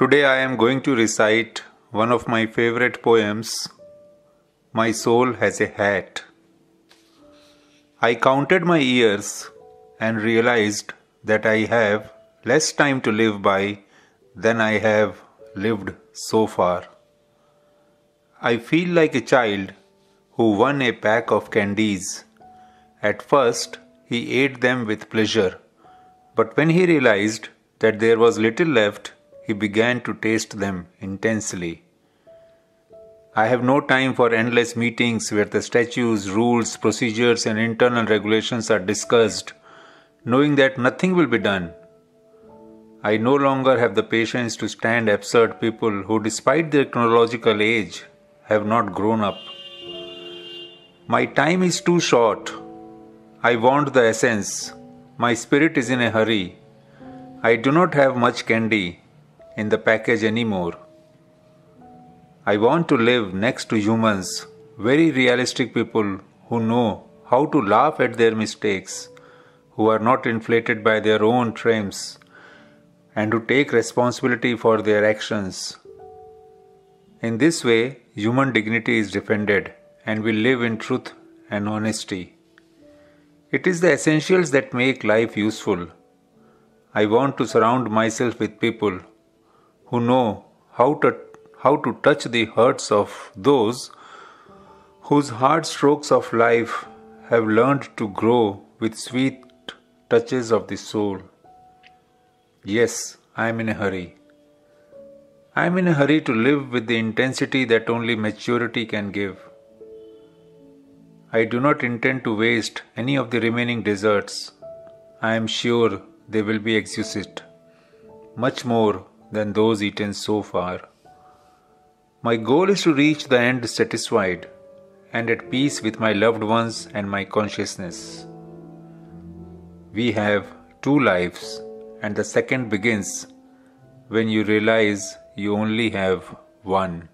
Today I am going to recite one of my favorite poems, My Soul Has a Hat. I counted my years and realized that I have less time to live by than I have lived so far. I feel like a child who won a pack of candies. At first, he ate them with pleasure, but when he realized that there was little left, he began to taste them intensely. I have no time for endless meetings where the statutes, rules, procedures, and internal regulations are discussed, knowing that nothing will be done. I no longer have the patience to stand absurd people who, despite their chronological age, have not grown up. My time is too short. I want the essence. My spirit is in a hurry. I do not have much candy in the package anymore. I want to live next to humans, very realistic people who know how to laugh at their mistakes, who are not inflated by their own triumphs, and who take responsibility for their actions. In this way, human dignity is defended and we live in truth and honesty. It is the essentials that make life useful. I want to surround myself with people who know how to, how to touch the hearts of those whose hard strokes of life have learned to grow with sweet touches of the soul. Yes, I am in a hurry. I am in a hurry to live with the intensity that only maturity can give. I do not intend to waste any of the remaining desserts. I am sure they will be exquisite, much more than those eaten so far. My goal is to reach the end satisfied and at peace with my loved ones and my consciousness. We have two lives, and the second begins when you realize you only have one.